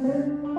Música